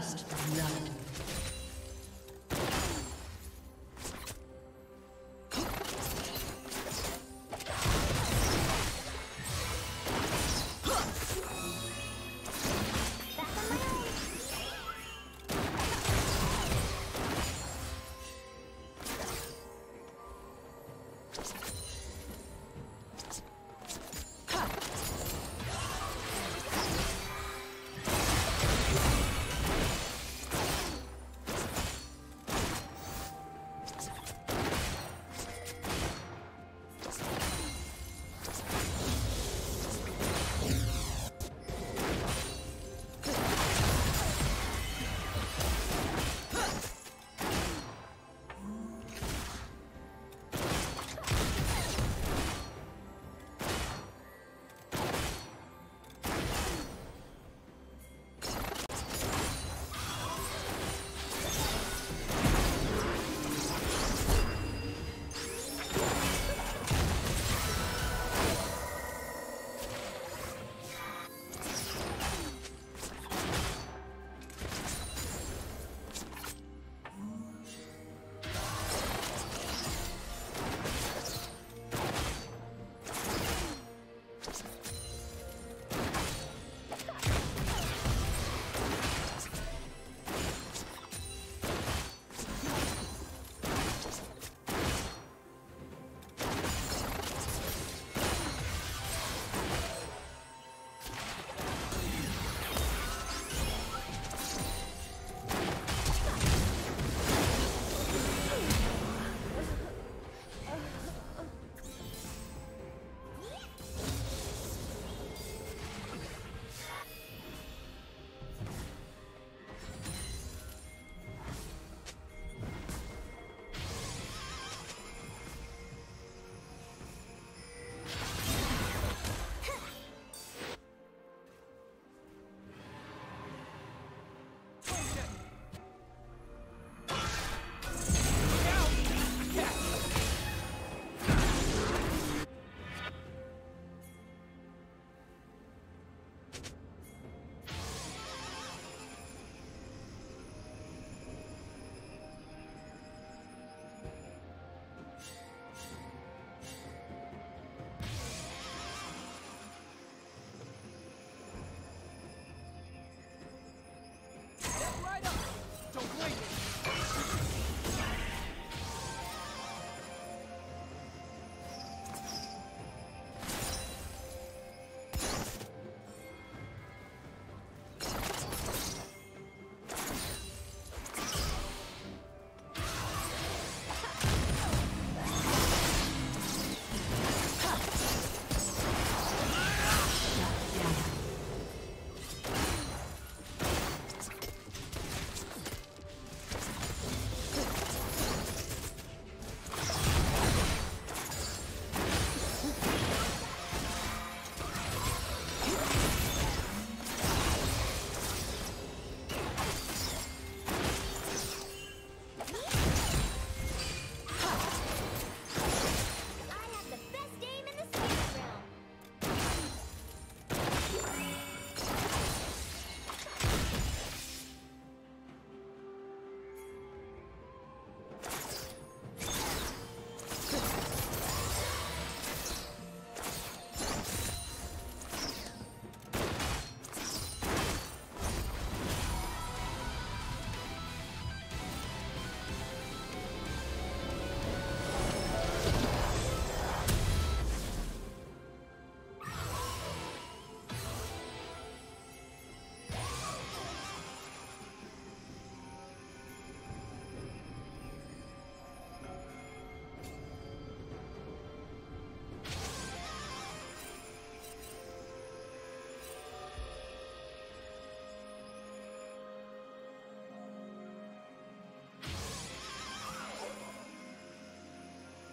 First blood.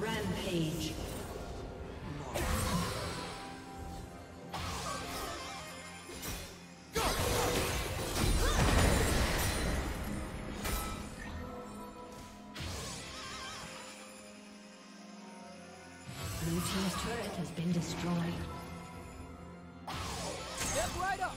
Rampage. Blue Team's turret has been destroyed. Step right up.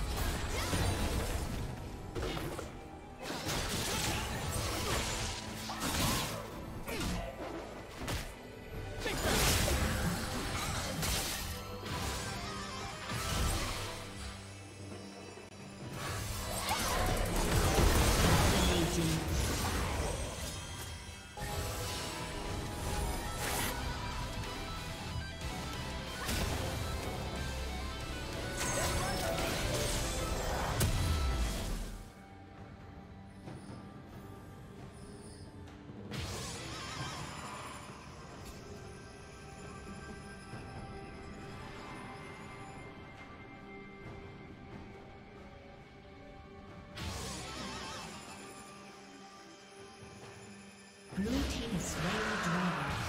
Blue team is slain the.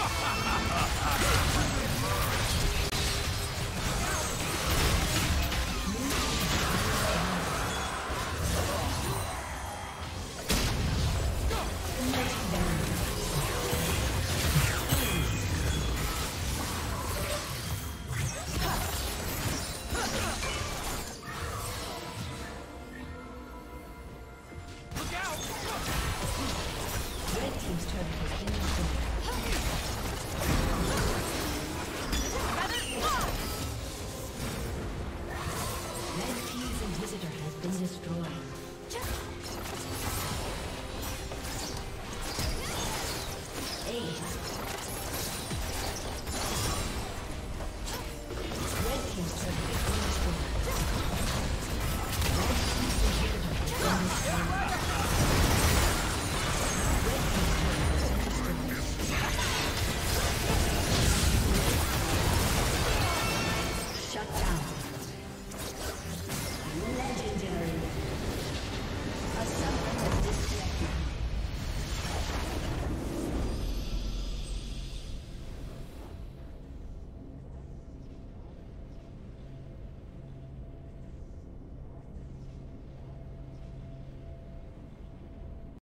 Ha ha ha ha!